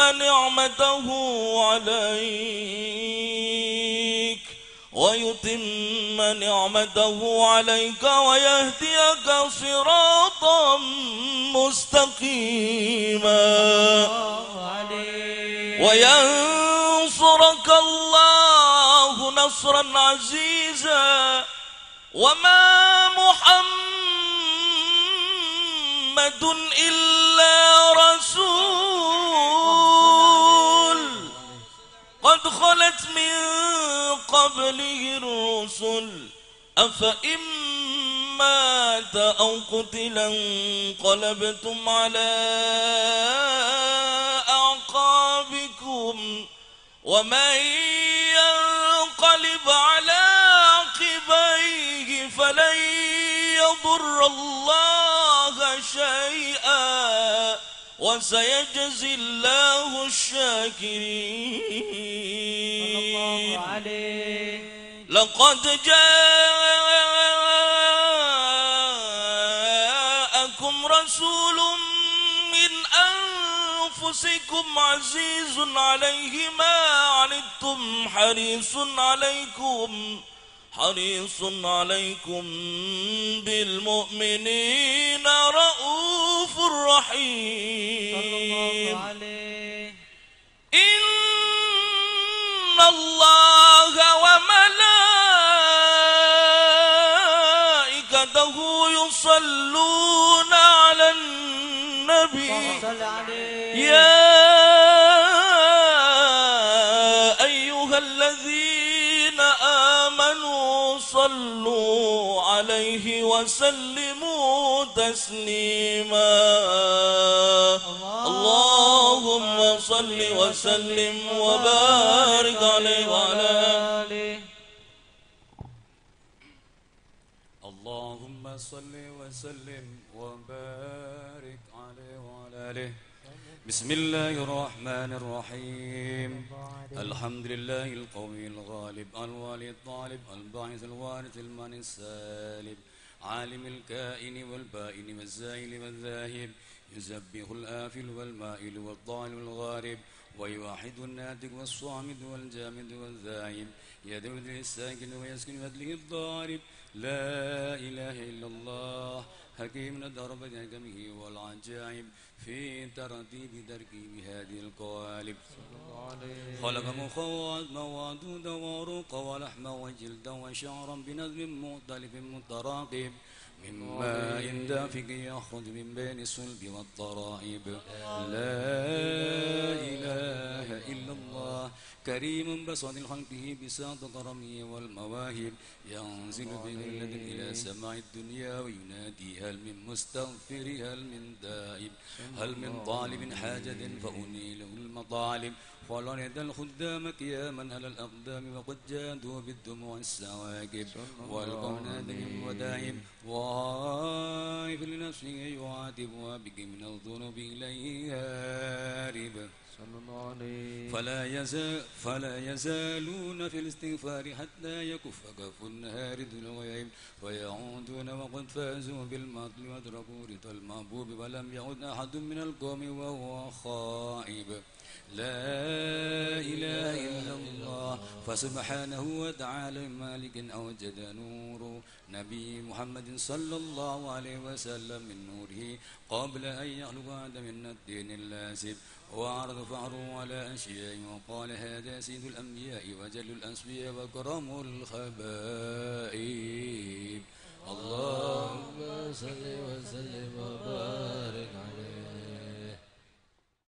نعمته عليك. ويتم نعمته عليك ويهديك صراطا مستقيما. وينصرك الله نصرا عزيزا. وما محمد إلا رسول قد خلت من قبله الرسل أفإن مات أو قتلا انقلبتم على أعقابكم ومن ينقلب على عقبيه فلن يضر الله شيئا. وسيجزي الله الشاكرين. لقد جاءكم رسول من أنفسكم عزيز عليه ما عنتم حريص عليكم حريص عليكم بالمؤمنين رؤوف رحيم. يصلون على النبي. يا أيها الذين آمنوا صلوا عليه وسلموا تسليما. اللهم صل وسلم وبارك عليه وعلى آله اللهم صل وسلم وبارك عليه وعلى آله. بسم الله الرحمن الرحيم. الحمد لله القوي الغالب الوالي الطالب الباعث الوارث المن السالب. عالم الكائن والبائن والزائل والذاهب يسبح الآفل والمائل والضال والغارب ويوحد الناتج والصامد والجامد والذاهب يدعو للساكن ويسكن بدله الضارب لا إله إلا الله. حكيم الدرب حكمه والعجائب في ترتيب تركيب هذه القوالب. خلق مخوات موادود وروق ولحم وجلد وشعرا بنظم مختلف متراقب. من ماء دافق يخرج من بين الصلب والضرائب لا إله إلا الله كريم بسط خلقه بساط كرمه والمواهب ينزل بليلة إلى سماع الدنيا وينادي هل من مستغفر هل من دائب هل من طالب حاجة فأنيله المطالب. فلرد الخدام قياما على الأقدام وقد جادوا بالدموع السواكب والقناد من وداعب وهائف لنفسه يعاتبها بك من الذنوب إليه هارب. فلا يزال فلا يزالون في الاستغفار حتى يكف كف النهار ويعب ويعودون وقد فازوا بالمطل وادركوا رضا المحبوب ولم يعد أحد من القوم وهو خائب. لا إله إلا الله. فسبحانه وتعالى مالك أوجد نور نبي محمد صلى الله عليه وسلم من نوره قبل أن يخلق آدم من الدين اللاسب وعرض فهره على أشياء وقال هذا سيد الأنبياء وجل الأنبياء وكرم الخبائب